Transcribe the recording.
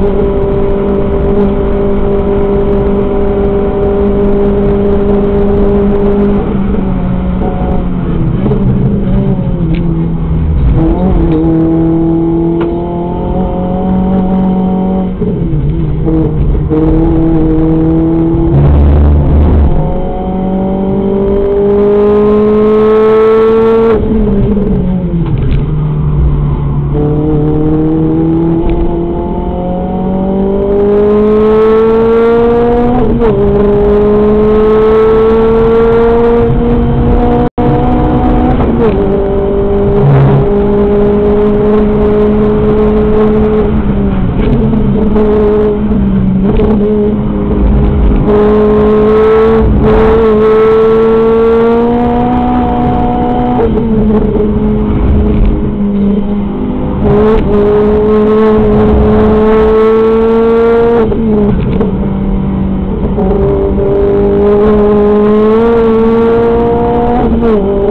Thank you. مو